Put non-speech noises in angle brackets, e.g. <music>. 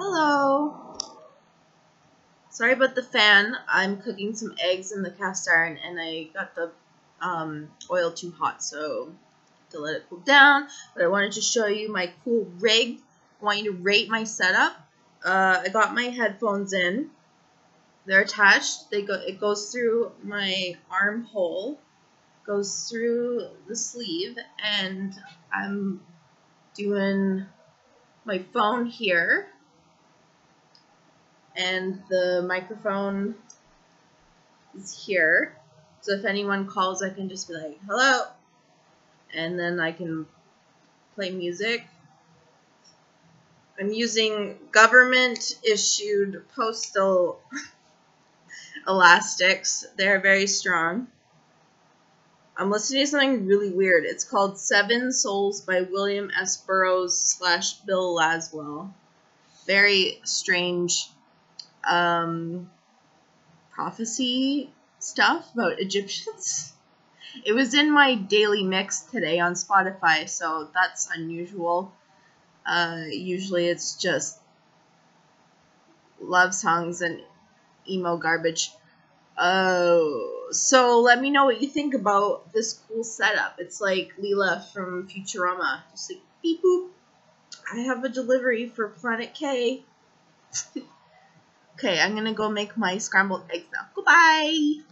Hello. Sorry about the fan. I'm cooking some eggs in the cast iron and I got the um, oil too hot so to let it cool down. But I wanted to show you my cool rig. I want you to rate my setup. Uh, I got my headphones in. They're attached. They go. It goes through my armhole, goes through the sleeve, and I'm doing my phone here and the microphone is here. So if anyone calls, I can just be like, hello, and then I can play music. I'm using government issued postal <laughs> elastics. They're very strong. I'm listening to something really weird. It's called Seven Souls by William S. Burroughs slash Bill Laswell. Very strange um, prophecy stuff about Egyptians. It was in my daily mix today on Spotify, so that's unusual. Uh, usually it's just love songs and emo garbage. Oh, so let me know what you think about this cool setup. It's like Leela from Futurama. Just like beep boop. I have a delivery for Planet K. <laughs> Okay, I'm gonna go make my scrambled eggs now. Goodbye!